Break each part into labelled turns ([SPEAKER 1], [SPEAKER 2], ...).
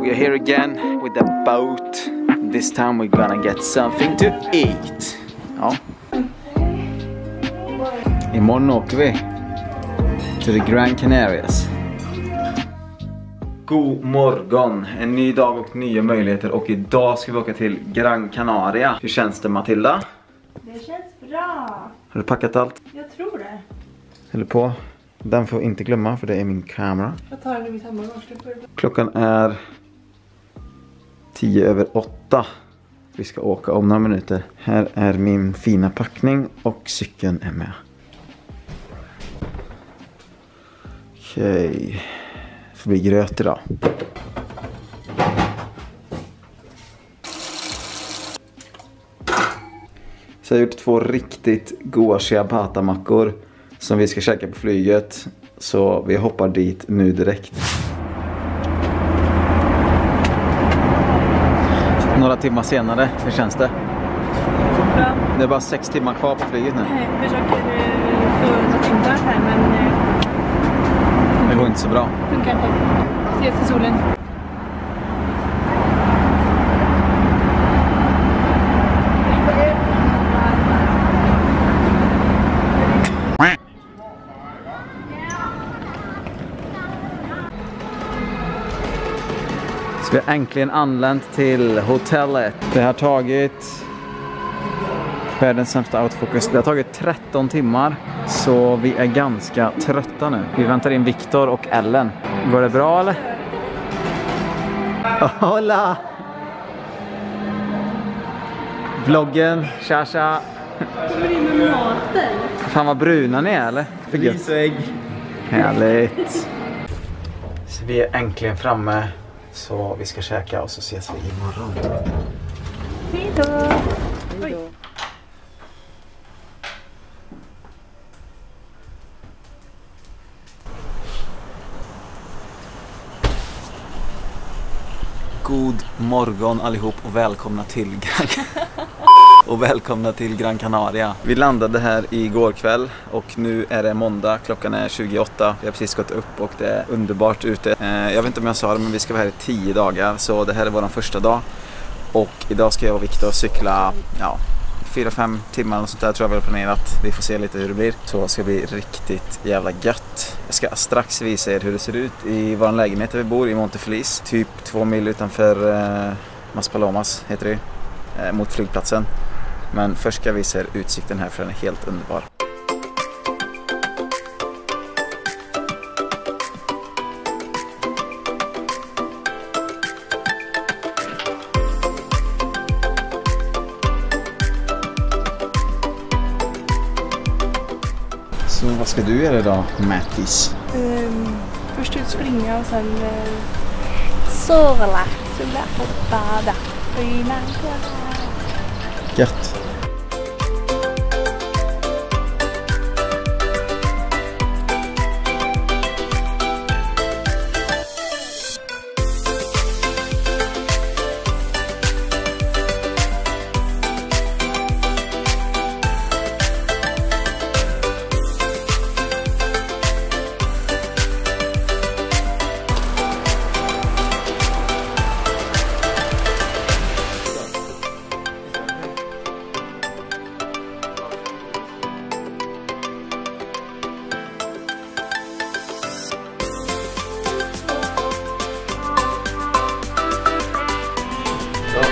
[SPEAKER 1] We are here again with the boat. This time we're gonna get something to eat. Ja. Imorgon åker vi till the Grand Canarias. God morgon! En ny dag och nya möjligheter och idag ska vi åka till Gran Canaria. Hur känns det Matilda?
[SPEAKER 2] Det känns bra.
[SPEAKER 1] Har du packat allt?
[SPEAKER 2] Jag tror det.
[SPEAKER 1] Eller på? Den får inte glömma för det är min kamera.
[SPEAKER 2] Jag tar den i mitt handbagage.
[SPEAKER 1] Klockan är 10 över 8. Vi ska åka om några minuter. Här är min fina packning och cykeln är med. Okej. Det får bli gröt idag. Så jag har gjort två riktigt goda ciabatta-mackor som vi ska käka på flyget. Så vi hoppar dit nu direkt. Några timmar senare, hur känns det?
[SPEAKER 2] Bra.
[SPEAKER 1] Det är bara sex timmar kvar på flyget nu.
[SPEAKER 2] Jag försöker få något internt här men eh,
[SPEAKER 1] Det går inte så bra.
[SPEAKER 2] funkar inte. Ses i solen.
[SPEAKER 1] Så vi har äntligen anlänt till hotellet. Det har tagit världens sämsta autofokus. Det har tagit 13 timmar. Så vi är ganska trötta nu. Vi väntar in Viktor och Ellen. Går det bra eller? Hola! Vloggen, tja tja!
[SPEAKER 2] Kommer in med maten.
[SPEAKER 1] Fan vad bruna ni är eller?
[SPEAKER 3] Ris och ägg.
[SPEAKER 1] Härligt. Så vi är äntligen framme. Så vi ska käka och så ses vi imorgon.
[SPEAKER 2] Hej då. Oj.
[SPEAKER 1] God morgon allihop och välkomna till Gran och välkomna till Gran Canaria. Vi landade här igår kväll och nu är det måndag, klockan är 28. Vi har precis gått upp och det är underbart ute. Eh, Jag vet inte om jag sa det men vi ska vara här i 10 dagar så det här är vår första dag. Och idag ska jag och Viktor cykla, ja, 4-5 timmar och sånt där tror jag vi har planerat. Vi får se lite hur det blir. Så det ska bli riktigt jävla gött. Jag ska strax visa er hur det ser ut i vår lägenhet där vi bor i Montefeliz. Typ två mil utanför eh, Maspalomas heter det eh, mot flygplatsen. Men först ska jag visa er utsikten här för den är helt underbar. Du göra idag, Mattis?
[SPEAKER 2] Ehm, först ut springa och sen uh, sola, sola och bada. Fina
[SPEAKER 1] Gött.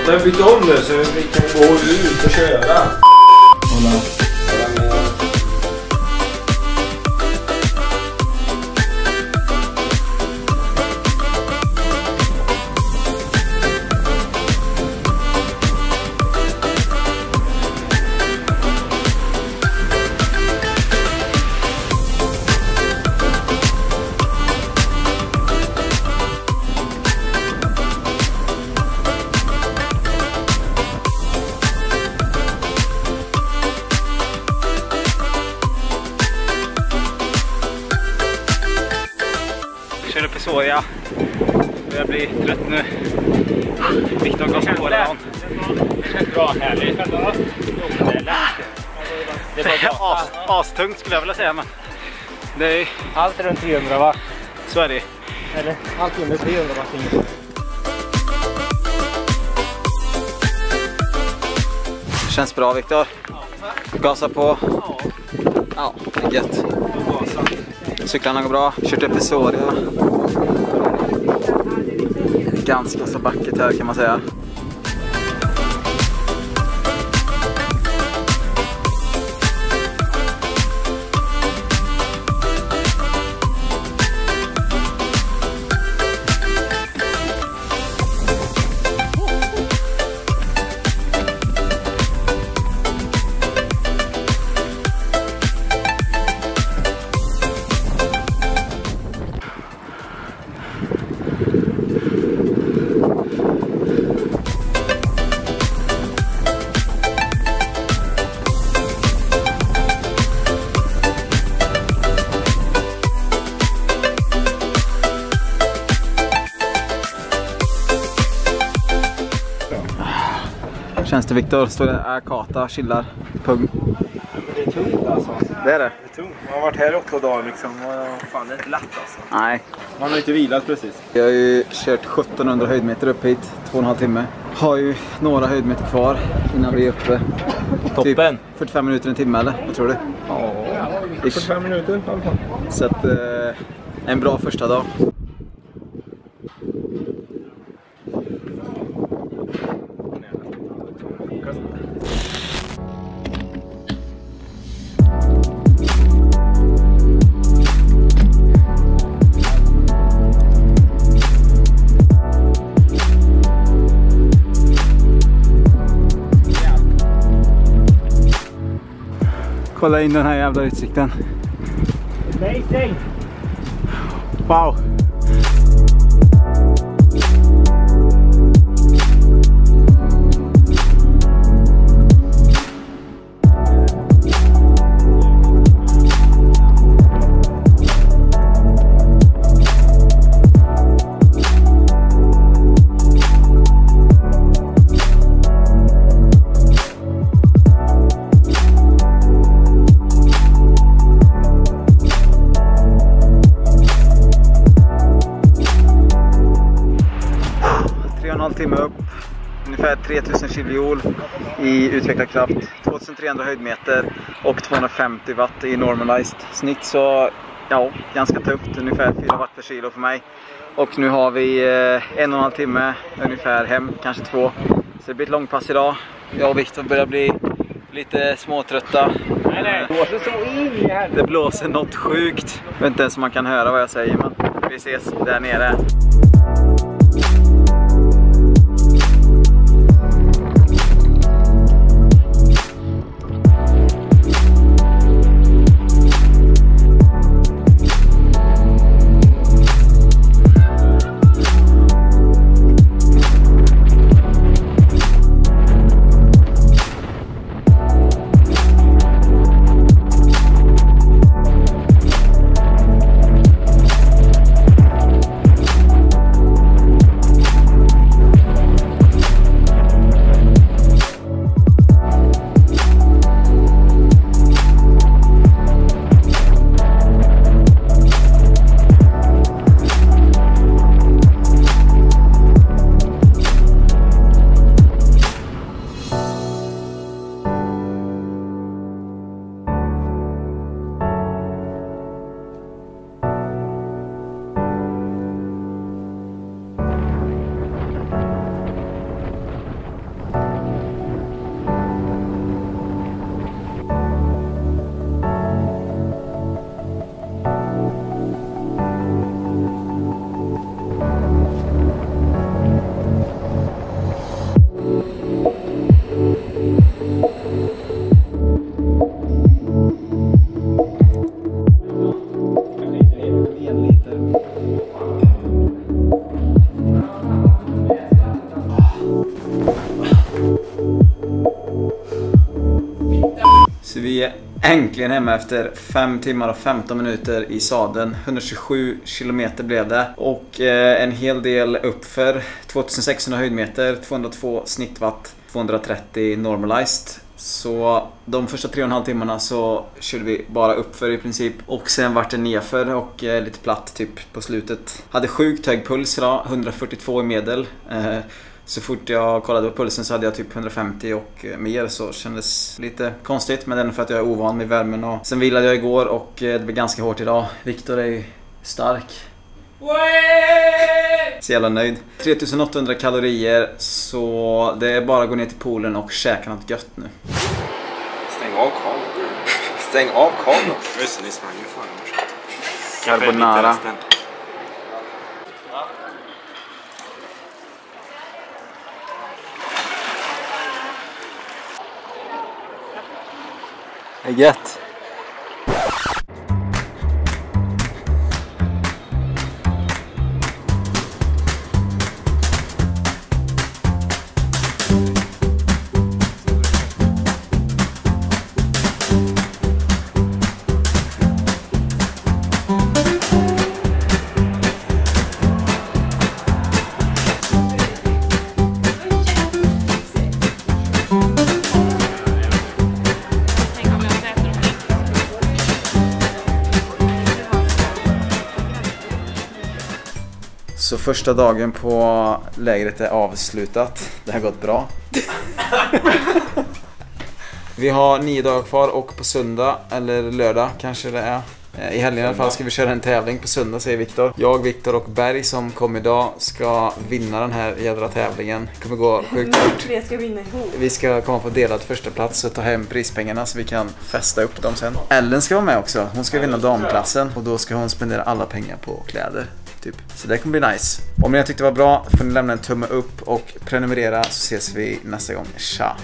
[SPEAKER 3] Men byt om nu så vi kan gå ut och köra.
[SPEAKER 1] Kör upp i soja. börjar bli trött nu. Viktor går på dagen.
[SPEAKER 3] Det känns bra. Härligt. det är lätt. Det är bara
[SPEAKER 1] As, astungt skulle jag vilja säga men det är,
[SPEAKER 3] Allt runt 300 watt.
[SPEAKER 1] så är det.
[SPEAKER 3] Eller allt under 300 watt. är inget.
[SPEAKER 1] Känns bra Viktor. Gasa på. Ja, det är gött. Cyklarna går bra. Kört upp i Soria. Ganska så backigt här kan man säga. Känns det Viktor? Står det Akata, chillar, pung.
[SPEAKER 3] Det är tungt alltså.
[SPEAKER 1] Det är det?
[SPEAKER 3] Det är tungt. Man har varit här i åtta dagar liksom. Och fan, det är inte lätt alltså.
[SPEAKER 1] Nej.
[SPEAKER 3] Man har inte vilat precis.
[SPEAKER 1] Jag har ju kört 1700 höjdmeter upp hit, två och en halv timme. Har ju några höjdmeter kvar innan vi är uppe.
[SPEAKER 3] Toppen.
[SPEAKER 1] Typ 45 minuter, en timme eller? Vad tror du?
[SPEAKER 3] Ja,
[SPEAKER 1] Ish.
[SPEAKER 3] 45 minuter i alla fall.
[SPEAKER 1] Så att, eh, en bra första dag. Kolla in den här jävla utsikten.
[SPEAKER 3] Amazing!
[SPEAKER 1] Wow! Timme upp. Ungefär 3000 kilojoule i utvecklad kraft. 2300 höjdmeter och 250 watt i normalized snitt. Så ja, ganska tufft. Ungefär 4 watt per kilo för mig. Och nu har vi eh, en och en halv timme ungefär hem, kanske två. Så det blir ett långpass idag. Jag och Viktor börjar bli lite småtrötta.
[SPEAKER 3] Nej. Blåser så in helvete.
[SPEAKER 1] Det blåser något sjukt. Jag vet inte ens om man kan höra vad jag säger men vi ses där nere. Äntligen hemma efter 5 timmar och 15 minuter i sadeln. 127 kilometer blev det. Och eh, en hel del uppför. 2600 höjdmeter, 202 snittwatt, 230 normalized. Så de första tre och en halv timmarna så körde vi bara uppför i princip. Och sen vart det nerför och eh, lite platt typ på slutet. Hade sjukt hög puls idag, 142 i medel. Eh, så fort jag kollade på pulsen så hade jag typ 150 och eh, mer så kändes lite konstigt. Men det är för att jag är ovan med värmen och sen vilade jag igår och eh, det blev ganska hårt idag. Viktor är ju stark. Så jävla nöjd. 3800 kalorier så det är bara att gå ner till poolen och käka något gött nu.
[SPEAKER 4] Stäng av kameran. Stäng av kameran. Just det, ni sprang ju morse.
[SPEAKER 1] Carbonara. Det Så första dagen på lägret är avslutat. Det har gått bra. Vi har nio dagar kvar och på söndag, eller lördag kanske det är. Eh, I helgen i alla fall ska vi köra en tävling på söndag säger Viktor. Jag, Viktor och Berg som kom idag ska vinna den här jädra tävlingen. Det kommer gå sjukt fort.
[SPEAKER 2] tre ska vinna ihop.
[SPEAKER 1] Vi ska komma på delad första plats och ta hem prispengarna så vi kan festa upp dem sen. Ellen ska vara med också. Hon ska vinna damklassen och då ska hon spendera alla pengar på kläder. Typ. Så det kommer bli nice. Om ni tyckte det var bra får ni lämna en tumme upp och prenumerera så ses vi nästa gång. Tja!